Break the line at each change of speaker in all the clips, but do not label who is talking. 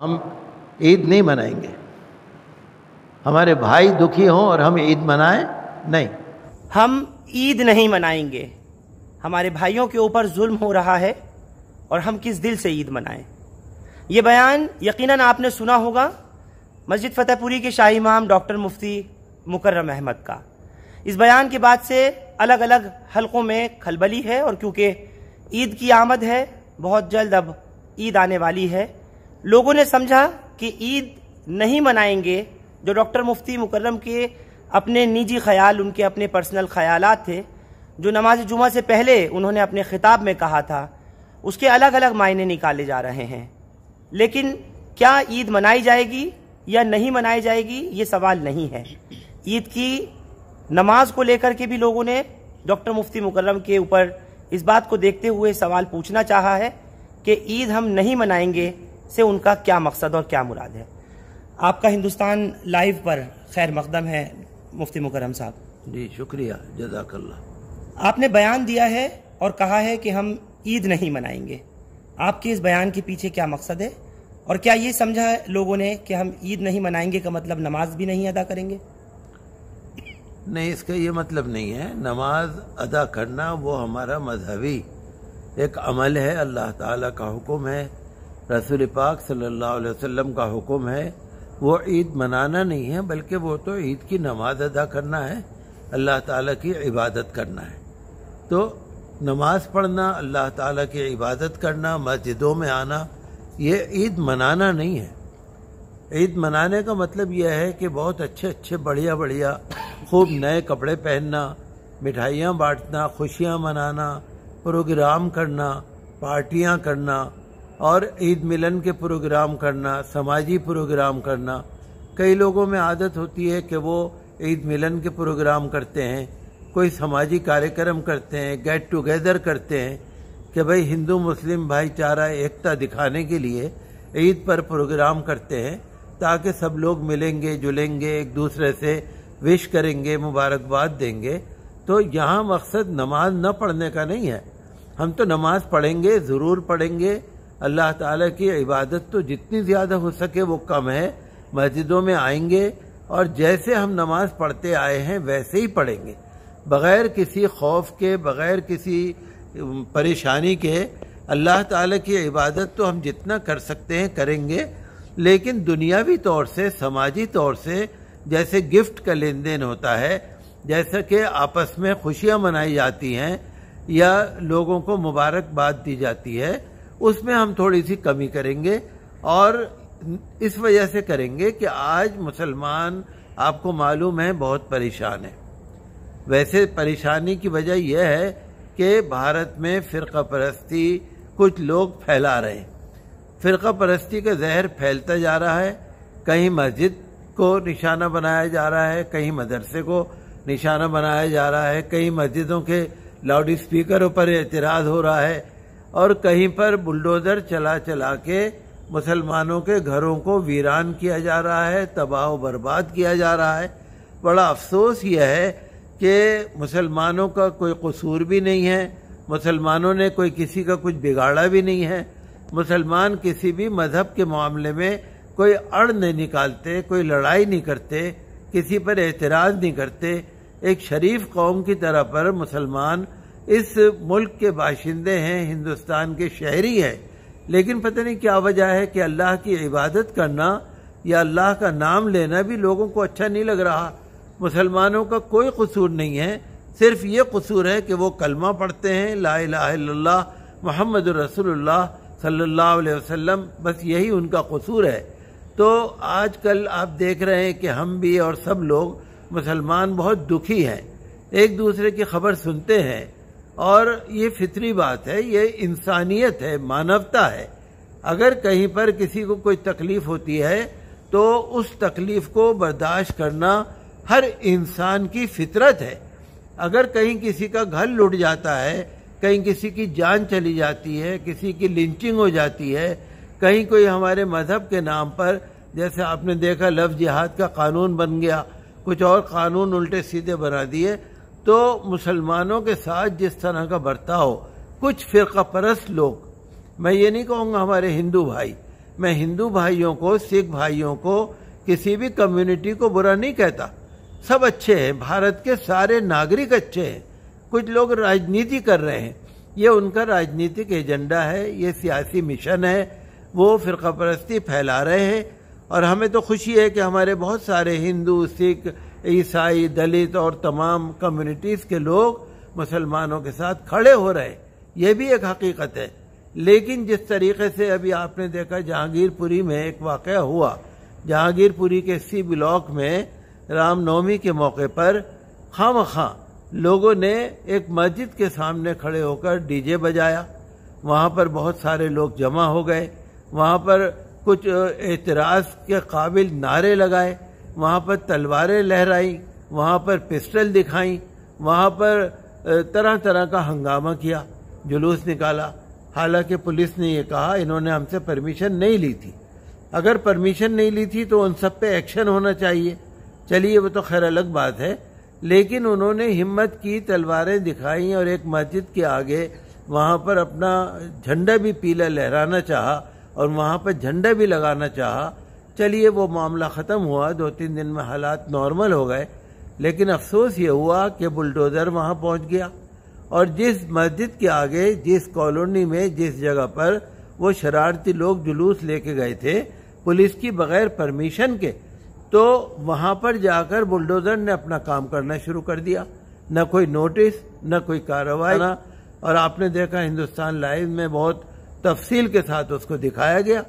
हम ईद नहीं मनाएँगे। हमारे भाई दुखी हों और हम ईद मनाएँ नहीं।
हम ईद नहीं मनाएँगे। हमारे भाइयों के ऊपर जुल्म हो रहा है और हम किस दिल से ईद मनाएँ? ये बयान यकीनन आपने सुना होगा, मस्जिद फतेहपुरी के शाही इमाम डॉक्टर मुफ्ती मुकर्रम अहमद का। इस बयान के बाद से अलग अलग हलकों में खलबली है और क्योंकि ईद की आमद है, बहुत जल्द अब ईद आने वाली है। लोगों ने समझा कि ईद नहीं मनाएँगे, जो डॉक्टर मुफ्ती मुकर्रम के अपने निजी ख्याल, उनके अपने पर्सनल ख्यालात थे, जो नमाज़ जुमा से पहले उन्होंने अपने खिताब में कहा था, उसके अलग अलग मायने निकाले जा रहे हैं। लेकिन क्या ईद मनाई जाएगी या नहीं मनाई जाएगी, ये सवाल नहीं है। ईद की नमाज़ को लेकर के भी लोगों ने डॉक्टर मुफ्ती मुकर्रम के ऊपर इस बात को देखते हुए सवाल पूछना चाहा है कि ईद हम नहीं मनाएँगे से उनका क्या मकसद और क्या मुराद है। आपका हिंदुस्तान लाइव पर खैर मकदम है मुफ्ती मुकरम साहब।
जी शुक्रिया जजाकल्ला
आपने बयान दिया है और कहा है कि हम ईद नहीं मनाएँगे। आपके इस बयान के पीछे क्या मकसद है? और क्या ये समझा है लोगों ने कि हम ईद नहीं मनाएँगे का मतलब नमाज़ भी नहीं अदा करेंगे?
नहीं इसका ये मतलब नहीं है। नमाज़ अदा करना वो हमारा मजहबी एक अमल है अल्लाह ताला का हुक्म है। रसूल पाक सल्लल्लाहु अलैहि वसल्लम का हुक्म है, वो ईद मनाना नहीं है, बल्कि वो तो ईद की नमाज़ अदा करना है, अल्लाह ताला की इबादत करना है। तो नमाज़ पढ़ना, अल्लाह ताला की इबादत करना, मस्जिदों में आना, ये ईद मनाना नहीं है। ईद मनाने का मतलब यह है कि बहुत अच्छे अच्छे, बढ़िया बढ़िया, खूब नए कपड़े पहनना, मिठाइयाँ बांटना, खुशियाँ मनाना, प्रोग्राम करना, पार्टियाँ करना और ईद मिलन के प्रोग्राम करना, समाजी प्रोग्राम करना, कई लोगों में आदत होती है कि वो ईद मिलन के प्रोग्राम करते हैं, कोई समाजी कार्यक्रम करते हैं गेट टुगेदर करते हैं कि भाई हिंदू, मुस्लिम, भाईचारा, एकता दिखाने के लिए ईद पर प्रोग्राम करते हैं, ताकि सब लोग मिलेंगे, जुलेंगे, एक दूसरे से विश करेंगे, मुबारकबाद देंगे। तो यहाँ मकसद नमाज़ न पढ़ने का नहीं है। हम तो नमाज़ पढ़ेंगे, ज़रूर पढ़ेंगे अल्लाह ताला की इबादत तो जितनी ज़्यादा हो सके वो कम है। मस्जिदों में आएँगे और जैसे हम नमाज़ पढ़ते आए हैं, वैसे ही पढ़ेंगे। बग़ैर किसी खौफ के, बग़ैर किसी परेशानी के अल्लाह ताला की इबादत तो हम जितना कर सकते हैं, करेंगे। लेकिन दुनियावी तौर से, समाजी तौर से जैसे गिफ्ट का लेन देन होता है, जैसा कि आपस में खुशियाँ मनाई जाती हैं या लोगों को मुबारकबाद दी जाती है उसमें हम थोड़ी सी कमी करेंगे और इस वजह से करेंगे कि आज मुसलमान, आपको मालूम है, बहुत परेशान है। वैसे परेशानी की वजह यह है कि भारत में फ़िरका परस्ती कुछ लोग फैला रहे हैं। फ़िरका परस्ती का जहर फैलता जा रहा है। कहीं मस्जिद को निशाना बनाया जा रहा है, कहीं मदरसे को निशाना बनाया जा रहा है, कहीं मस्जिदों के लाउड स्पीकरों पर एतराज़ हो रहा है और कहीं पर बुलडोज़र चला चला के मुसलमानों के घरों को वीरान किया जा रहा है, तबाह बर्बाद किया जा रहा है। बड़ा अफसोस यह है कि मुसलमानों का कोई कसूर भी नहीं है, मुसलमानों ने कोई किसी का कुछ बिगाड़ा भी नहीं है। मुसलमान किसी भी मज़हब के मामले में कोई अड़ नहीं निकालते, कोई लड़ाई नहीं करते, किसी पर एतराज़ नहीं करते। एक शरीफ कौम की तरह पर मुसलमान इस मुल्क के बाशिंदे हैं, हिंदुस्तान के शहरी हैं। लेकिन पता नहीं क्या वजह है कि अल्लाह की इबादत करना या अल्लाह का नाम लेना भी लोगों को अच्छा नहीं लग रहा। मुसलमानों का कोई कसूर नहीं है। सिर्फ़ ये कसूर है कि वो कलमा पढ़ते हैं, ला इला मोहम्मद रसूलुल्लाह सल्लल्लाहु अलैहि वसल्लम, बस यही उनका कसूर है। तो आजकल आप देख रहे हैं कि हम भी और सब लोग मुसलमान बहुत दुखी हैं। एक दूसरे की खबर सुनते हैं। और ये फितरी बात है, ये इंसानियत है, मानवता है। अगर कहीं पर किसी को कोई तकलीफ़ होती है तो उस तकलीफ़ को बर्दाश्त करना हर इंसान की फितरत है। अगर कहीं किसी का घर लुट जाता है, कहीं किसी की जान चली जाती है, किसी की लिंचिंग हो जाती है, कहीं कोई हमारे मज़हब के नाम पर, जैसे आपने देखा लफ जिहाद का कानून बन गया, कुछ और कानून उल्टे सीधे बना दिए तो मुसलमानों के साथ जिस तरह का बर्ताव, कुछ फ़िरका परस्त लोग, मैं ये नहीं कहूँगा हमारे हिंदू भाई, मैं हिंदू भाइयों को, सिख भाइयों को, किसी भी कम्युनिटी को बुरा नहीं कहता। सब अच्छे हैं, भारत के सारे नागरिक अच्छे हैं। कुछ लोग राजनीति कर रहे हैं। ये उनका राजनीतिक एजेंडा है, ये सियासी मिशन है, वो फिरका परस्ती फैला रहे हैं। और हमें तो खुशी है कि हमारे बहुत सारे हिंदू, सिख ईसाई, दलित और तमाम कम्युनिटीज़ के लोग मुसलमानों के साथ खड़े हो रहे ये भी एक हकीकत है। लेकिन जिस तरीके से अभी आपने देखा, जहांगीरपुरी में एक वाक़ हुआ। जहांगीरपुरी के सी ब्लॉक में रामनवमी के मौके पर खाम खां लोगों ने एक मस्जिद के सामने खड़े होकर डीजे बजाया। वहाँ पर बहुत सारे लोग जमा हो गए। वहाँ पर कुछ एतराज़ के काबिल नारे लगाए। वहाँ पर तलवारें लहराई, वहाँ पर पिस्टल दिखाई, वहाँ पर तरह तरह का हंगामा किया, जुलूस निकाला। हालाँकि पुलिस ने यह कहा, इन्होंने हमसे परमिशन नहीं ली थी। अगर परमिशन नहीं ली थी तो उन सब पे एक्शन होना चाहिए। चलिए, वो तो खैर अलग बात है। लेकिन उन्होंने हिम्मत की, तलवारें दिखाई और एक मस्जिद के आगे वहाँ पर अपना झंडा भी पीला लहराना चाहा और वहाँ पर झंडा भी लगाना चाहा। चलिए वो मामला ख़त्म हुआ दो तीन दिन में हालात नॉर्मल हो गए, लेकिन अफसोस ये हुआ कि बुलडोज़र वहाँ पहुँच गया और जिस मस्जिद के आगे, जिस कॉलोनी में, जिस जगह पर वो शरारती लोग जुलूस लेके गए थे, पुलिस की बगैर परमिशन के तो वहाँ पर जाकर बुलडोजर ने अपना काम करना शुरू कर दिया। न कोई नोटिस न कोई कार्रवाई और आपने देखा हिंदुस्तान लाइव में बहुत तफसील के साथ उसको दिखाया गया।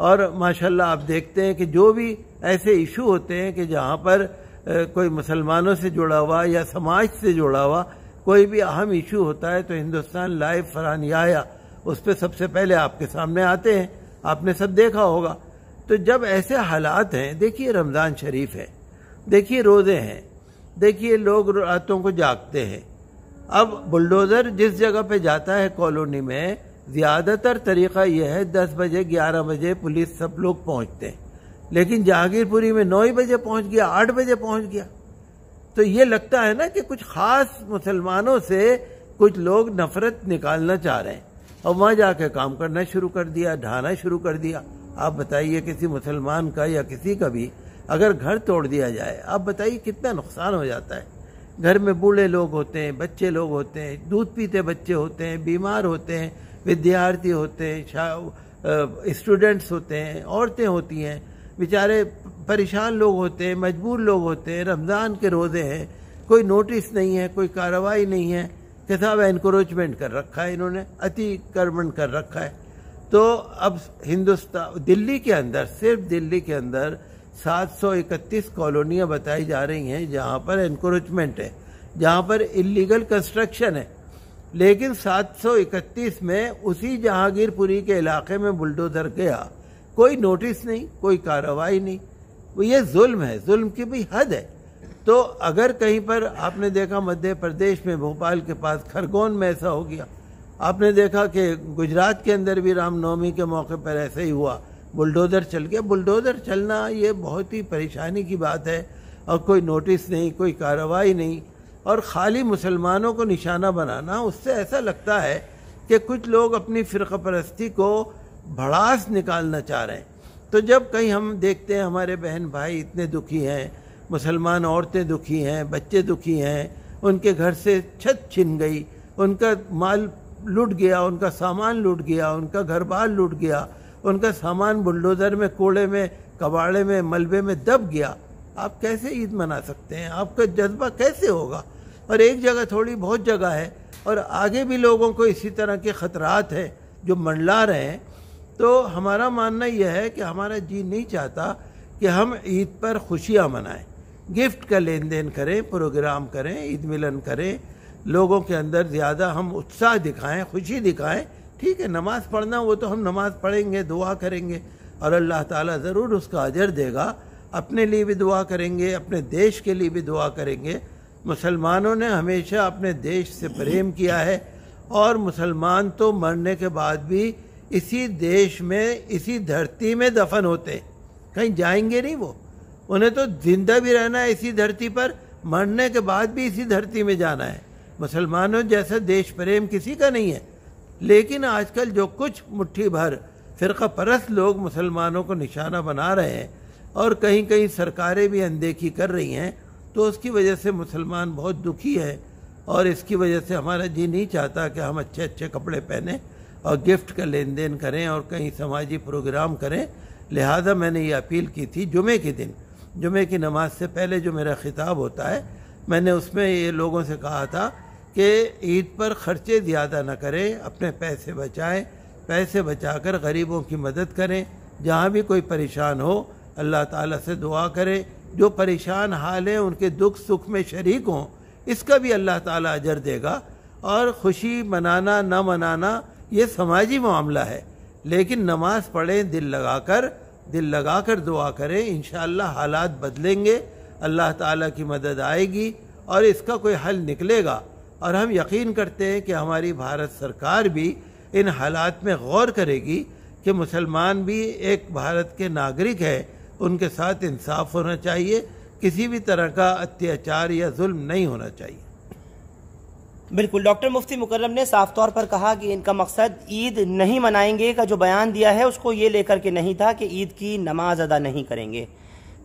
और माशाल्लाह आप देखते हैं कि जो भी ऐसे इशू होते हैं कि जहाँ पर कोई मुसलमानों से जुड़ा हुआ या समाज से जुड़ा हुआ कोई भी अहम इशू होता है तो हिंदुस्तान लाइव फरहान याया उस पर सबसे पहले आपके सामने आते हैं। आपने सब देखा होगा। तो जब ऐसे हालात हैं, देखिए रमज़ान शरीफ है, देखिए रोज़े हैं, देखिए लोग रातों को जागते हैं। अब बुलडोज़र जिस जगह पे जाता है कॉलोनी में ज़्यादातर तरीका यह है, दस बजे, ग्यारह बजे पुलिस सब लोग पहुँचते हैं। लेकिन जहांगीरपुरी में नौ ही बजे पहुँच गया, आठ बजे पहुँच गया। तो ये लगता है ना कि कुछ खास मुसलमानों से कुछ लोग नफरत निकालना चाह रहे हैं। और वहाँ जाके काम करना शुरू कर दिया, ढाना शुरू कर दिया। आप बताइए किसी मुसलमान का या किसी का भी अगर घर तोड़ दिया जाए, आप बताइए कितना नुकसान हो जाता है। घर में बूढ़े लोग होते हैं, बच्चे लोग होते हैं, दूध पीते बच्चे होते हैं, बीमार होते हैं विद्यार्थी होते हैं स्टूडेंट्स होते हैं, औरतें होती हैं। बेचारे परेशान लोग होते हैं, मजबूर लोग होते हैं, रमज़ान के रोज़े हैं, कोई नोटिस नहीं है, कोई कार्रवाई नहीं है। कि साहब एनक्रोचमेंट कर रखा है इन्होंने, अतिक्रमण कर रखा है। तो अब हिंदुस्तान दिल्ली के अंदर, सिर्फ़ दिल्ली के अंदर 731 कॉलोनियाँ बताई जा रही हैं, जहाँ पर एनक्रोचमेंट है, जहाँ पर इलीगल कंस्ट्रक्शन है। लेकिन 731 में उसी जहांगीरपुरी के इलाके में बुलडोजर गया। कोई नोटिस नहीं, कोई कार्रवाई नहीं। वो ये जुल्म है, जुल्म की भी हद है। तो अगर कहीं पर आपने देखा मध्य प्रदेश में भोपाल के पास खरगोन में ऐसा हो गया, आपने देखा कि गुजरात के अंदर भी रामनवमी के मौके पर ऐसे ही हुआ, बुलडोज़र चल गया। बुलडोज़र चलना ये बहुत ही परेशानी की बात है और कोई नोटिस नहीं, कोई कार्रवाई नहीं। और ख़ाली मुसलमानों को निशाना बनाना, उससे ऐसा लगता है कि कुछ लोग अपनी फ़िरका परस्ती को भड़ास निकालना चाह रहे हैं। तो जब कहीं हम देखते हैं, हमारे बहन भाई इतने दुखी हैं, मुसलमान औरतें दुखी हैं, बच्चे दुखी हैं, उनके घर से छत छिन गई, उनका माल लूट गया, उनका सामान लूट गया, उनका घर बार लूट गया, उनका सामान बुलडोज़र में, कोड़े में, कबाड़े में, मलबे में दब गया, आप कैसे ईद मना सकते हैं? आपका जज्बा कैसे होगा? और एक जगह थोड़ी बहुत जगह है, और आगे भी लोगों को इसी तरह के ख़तरात हैं जो मंडला रहे हैं। तो हमारा मानना यह है कि हमारा जी नहीं चाहता कि हम ईद पर खुशियाँ मनाएँ। गिफ्ट का लेन देन करें, प्रोग्राम करें, ईद मिलन करें, लोगों के अंदर ज़्यादा हम उत्साह दिखाएँ, खुशी दिखाएँ। ठीक है, नमाज़ पढ़ना वो तो हम नमाज़ पढ़ेंगे, दुआ करेंगे, और अल्लाह ताला ज़रूर उसका अजर देगा। अपने लिए भी दुआ करेंगे, अपने देश के लिए भी दुआ करेंगे। मुसलमानों ने हमेशा अपने देश से प्रेम किया है और मुसलमान तो मरने के बाद भी इसी देश में, इसी धरती में दफन होते। कहीं जाएँगे नहीं वो। उन्हें तो ज़िंदा भी रहना है इसी धरती पर, मरने के बाद भी इसी धरती में जाना है। मुसलमानों जैसा देश प्रेम किसी का नहीं है। लेकिन आजकल जो कुछ मुट्ठी भर फ़िरका परस्त लोग मुसलमानों को निशाना बना रहे हैं और कहीं कहीं सरकारें भी अनदेखी कर रही हैं तो उसकी वजह से मुसलमान बहुत दुखी है और इसकी वजह से हमारा जी नहीं चाहता कि हम अच्छे अच्छे कपड़े पहने और गिफ्ट का लेन देन करें और कहीं समाजी प्रोग्राम करें। लिहाजा मैंने ये अपील की थी जुमे के दिन। जुमे की नमाज़ से पहले जो मेरा खिताब होता है, मैंने उसमें ये लोगों से कहा था कि ईद पर ख़र्चे ज़्यादा न करें, अपने पैसे बचाएँ। पैसे बचाकर गरीबों की मदद करें। जहाँ भी कोई परेशान हो, अल्लाह ताला से दुआ करें। जो परेशान हाल है, उनके दुख सुख में शरीक हों, इसका भी अल्लाह ताला अजर देगा। और खुशी मनाना, न मनाना, ये समाजी मामला है। लेकिन नमाज़ पढ़ें, दिल लगाकर दिल लगाकर दुआ करें इन हालात बदलेंगे, अल्लाह ताला की मदद आएगी और इसका कोई हल निकलेगा। और हम यकीन करते हैं कि हमारी भारत सरकार भी इन हालात में गौर करेगी कि मुसलमान भी एक भारत के नागरिक है उनके साथ इंसाफ होना चाहिए, किसी भी तरह का अत्याचार या जुल्म नहीं होना चाहिए।
बिल्कुल, डॉक्टर मुफ्ती मुकर्रम ने साफ़ तौर पर कहा कि इनका मकसद ईद नहीं मनाएँगे, का जो बयान दिया है, उसको ये लेकर के नहीं था कि ईद की नमाज़ अदा नहीं करेंगे।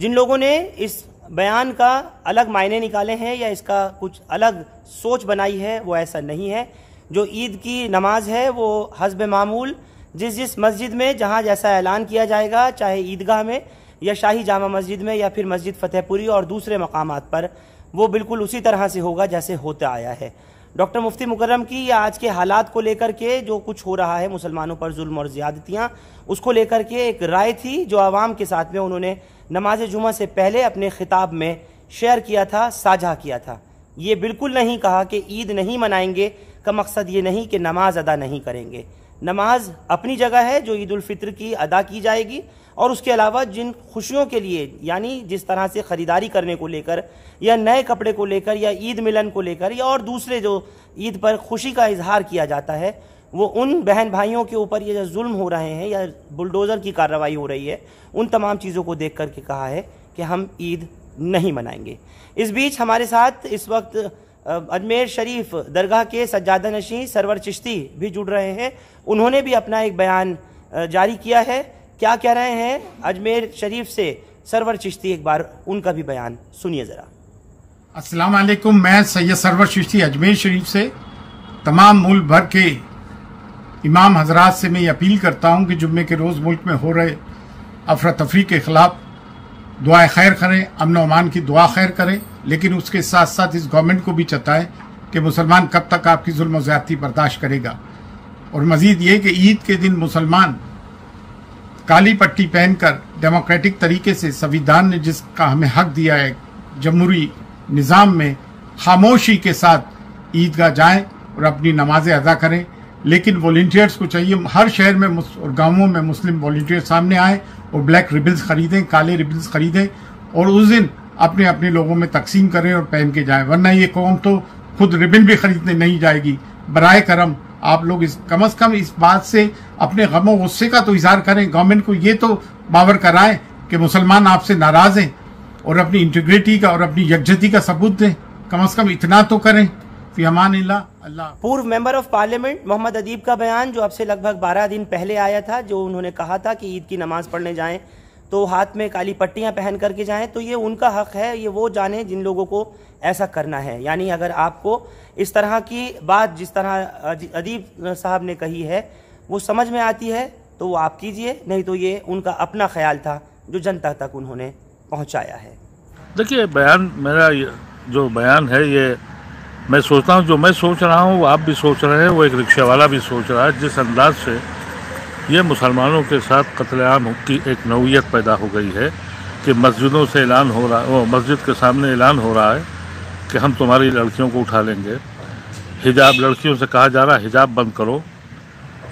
जिन लोगों ने इस बयान का अलग मायने निकाले हैं या इसका कुछ अलग सोच बनाई है, वो ऐसा नहीं है। जो ईद की नमाज़ है, वो हसब मामूल जिस जिस मस्जिद में जहाँ जैसा ऐलान किया जाएगा, चाहे ईदगाह में या शाही जामा मस्जिद में या फिर मस्जिद फतेहपुरी और दूसरे मकाम पर, वो बिल्कुल उसी तरह से होगा जैसे होता आया है। डॉक्टर मुफ्ती मुकर्रम की या आज के हालात को लेकर के जो कुछ हो रहा है मुसलमानों पर जुल्म और ज्यादतियाँ, उसको लेकर के एक राय थी जो आवाम के साथ में उन्होंने नमाज़ जुमा से पहले अपने खिताब में शेयर किया था, साझा किया था। ये बिल्कुल नहीं कहा कि ईद नहीं मनाएँगे, का मकसद ये नहीं कि नमाज़ अदा नहीं करेंगे। नमाज़ अपनी जगह है जो ईद फित्र की अदा की जाएगी और उसके अलावा जिन खुशियों के लिए, यानी जिस तरह से ख़रीदारी करने को लेकर, या नए कपड़े को लेकर, या ईद मिलन को लेकर, या और दूसरे जो ईद पर खुशी का इजहार किया जाता है, वो उन बहन भाइयों के ऊपर ये जो जुल्म हो रहे हैं, या बुलडोज़र की कार्रवाई हो रही है, उन तमाम चीज़ों को देख करके कहा है कि हम ईद नहीं मनाएँगे। इस बीच हमारे साथ इस वक्त अजमेर शरीफ दरगाह के सज्जादा नशी सरवर चिश्ती भी जुड़ रहे हैं। उन्होंने भी अपना एक बयान जारी किया है। क्या कह रहे हैं? अजमेर शरीफ से सरवर चिश्ती एक बार उनका भी बयान सुनिए ज़रा।
अस्सलाम वालेकुम मैं सैयद सरवर चिश्ती अजमेर शरीफ से तमाम मुल्क भर के इमाम हजरात से मैं ये अपील करता हूँ कि जुम्मे के रोज़ मुल्क में हो रहे अफरा तफरी के ख़िलाफ़ दुआ खैर करें अमन अमान की दुआ खैर करें। लेकिन उसके साथ साथ इस गवर्नमेंट को भी चताएँ कि मुसलमान कब तक आपकी जुल्म ज्यादती बर्दाश्त करेगा। और मजीद ये कि ईद के दिन मुसलमान काली पट्टी पहनकर डेमोक्रेटिक तरीके से संविधान ने जिसका हमें हक दिया है, जमहूरी निज़ाम में खामोशी के साथ ईदगाह जाएँ और अपनी नमाजें अदा करें। लेकिन वॉल्टियर्स को चाहिए, हर शहर में और गाँवों में मुस्लिम वॉल्टियर सामने आए और ब्लैक रिबन्स खरीदें, काले रिबन्स खरीदें और उस दिन अपने अपने लोगों में तकसीम करें और पहन के जाएँ। वरना ये कौम तो खुद रिबन भी खरीदने नहीं जाएगी। बरए करम, आप लोग इस, कम अज कम इस बात से अपने गमो गुस्से का तो इजहार करें। गवर्नमेंट को ये तो बावर कराएँ कि मुसलमान आपसे नाराज़ हैं और अपनी इंटीग्रिटी का और अपनी यकजहती का सबूत दें। कम अज कम इतना तो करें। अल्लाह।
पूर्व member of parliament Mohammad Adeeb का बयान, जो अब से लगभग 12 दिन पहले आया था, जो उन्होंने कहा था कि ईद की नमाज़ पढ़ने जाएँ। तो हाथ में काली पट्टियाँ पहन करके जाएँ तो ये उनका हक है, ये वो जाने जिन लोगों को ऐसा करना है। यानी अगर आपको इस तरह की बात जिस तरह अदीब साहब ने कही है, वो समझ में आती है तो वो आप कीजिए, नहीं तो ये उनका अपना ख्याल था जो जनता तक उन्होंने पहुँचाया है।
देखिए, बयान मेरा जो बयान है ये, मैं सोचता हूँ, जो मैं सोच रहा हूँ आप भी सोच रहे हैं, वो एक रिक्शा वाला भी सोच रहा है, जिस अंदाज से ये मुसलमानों के साथ कत्लेआम की एक नौीयत पैदा हो गई है कि मस्जिदों से ऐलान हो रहा, वो मस्जिद के सामने ऐलान हो रहा है कि हम तुम्हारी लड़कियों को उठा लेंगे। हिजाब, लड़कियों से कहा जा रहा है हिजाब बंद करो।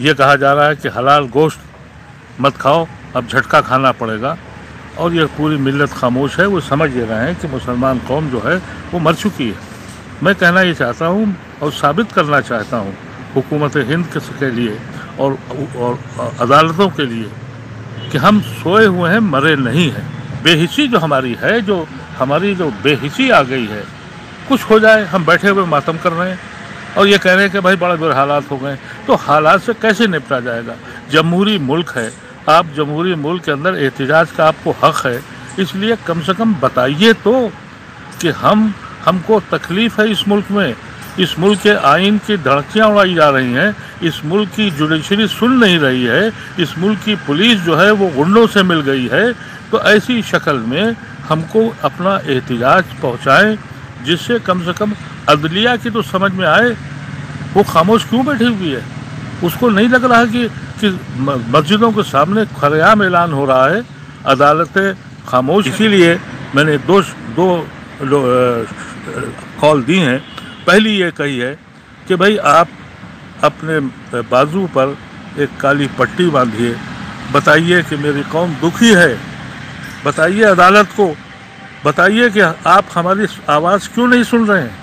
ये कहा जा रहा है कि हलाल गोश्त मत खाओ, अब झटका खाना पड़ेगा। और ये पूरी मिलत खामोश है, वो समझ ले रहे हैं कि मुसलमान कौम जो है, वो मर चुकी है। मैं कहना ये चाहता हूँ और साबित करना चाहता हूँ, हुकूमत हिंद के लिए और, और अदालतों के लिए कि हम सोए हुए हैं मरे नहीं हैं। बेहिसी जो हमारी है जो हमारी जो बेहिसी आ गई है कुछ हो जाए हम बैठे हुए मातम कर रहे हैं और ये कह रहे हैं कि भाई बड़े बुरे हालात हो गए तो हालात से कैसे निपटा जाएगा? जमहूरी मुल्क है। आप जमहूरी मुल्क के अंदर एहतजाज का आपको हक है। इसलिए कम से कम बताइए तो कि हम हमको तकलीफ़ है इस मुल्क में। इस मुल्क के आइन की धड़कियाँ उड़ाई जा रही हैं। इस मुल्क की जुडिशरी सुन नहीं रही है। इस मुल्क की पुलिस जो है, वो गुंडों से मिल गई है। तो ऐसी शक्ल में हमको अपना एहतजाज पहुँचाएँ, जिससे कम से कम अदलिया की तो समझ में आए, वो खामोश क्यों बैठी हुई है? उसको नहीं लग रहा कि कि मस्जिदों के सामने खरेआम ऐलान हो रहा है। अदालतें खामोश इसीलिए मैंने दो दो कॉल दी हैं। पहली ये कही है कि भाई आप अपने बाजू पर एक काली पट्टी बांधिए। बताइए कि मेरी कौम दुखी है। बताइए अदालत को। बताइए कि आप हमारी आवाज़ क्यों नहीं सुन रहे हैं?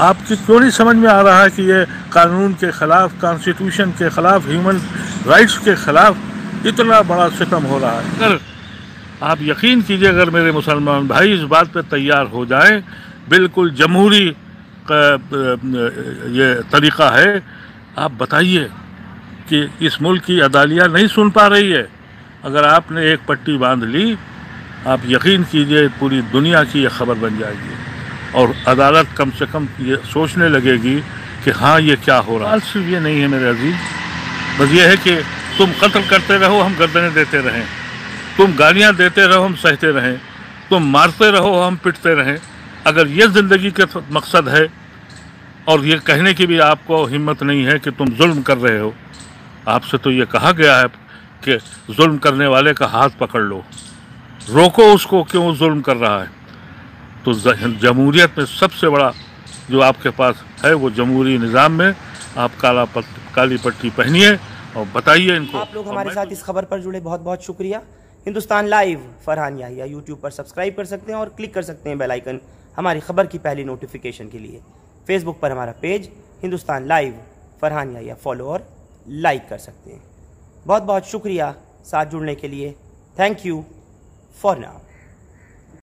आपकी क्यों नहीं समझ में आ रहा है कि ये कानून के ख़िलाफ़ कॉन्स्टिट्यूशन के ख़िलाफ़ ह्यूमन राइट्स के ख़िलाफ़ इतना बड़ा सितम हो रहा है? अगर आप यकीन कीजिए, अगर मेरे मुसलमान भाई इस बात पर तैयार हो जाएँ, बिल्कुल जमहूरी ये तरीक़ा है आप बताइए कि इस मुल्क की अदालियाँ नहीं सुन पा रही है। अगर आपने एक पट्टी बाँध ली आप यकीन कीजिए पूरी दुनिया की यह खबर बन जाएगी और अदालत कम से कम ये सोचने लगेगी कि हाँ ये क्या हो रहा है। सिर्फ़ ये नहीं है मेरे अज़ीज़। बस ये है कि तुम कत्ल करते रहो हम गर्दनें देते रहें। तुम गालियाँ देते रहो हम सहते रहें। तुम मारते रहो हम पिटते रहें। अगर ये ज़िंदगी का मकसद है और ये कहने की भी आपको हिम्मत नहीं है कि तुम जुल्म कर रहे हो आपसे तो ये कहा गया है कि जुल्म करने वाले का हाथ पकड़ लो। रोको उसको क्यों जुल्म कर रहा है? तो जमहूरियत में सबसे बड़ा जो आपके पास है वो जमहूरी निज़ाम में आप काला पट, काली पट्टी पहनिए और बताइए इनको।
आप लोग हमारे साथ इस खबर पर जुड़े बहुत बहुत शुक्रिया। हिंदुस्तान लाइव फरहान या यूट्यूब पर सब्सक्राइब कर सकते हैं और क्लिक कर सकते हैं बेल आइकन। हमारी खबर की पहली नोटिफिकेशन के लिए। फेसबुक पर हमारा पेज हिंदुस्तान लाइव फरहानिया या फॉलो और लाइक कर सकते हैं। बहुत बहुत शुक्रिया साथ जुड़ने के लिए। Thank you for now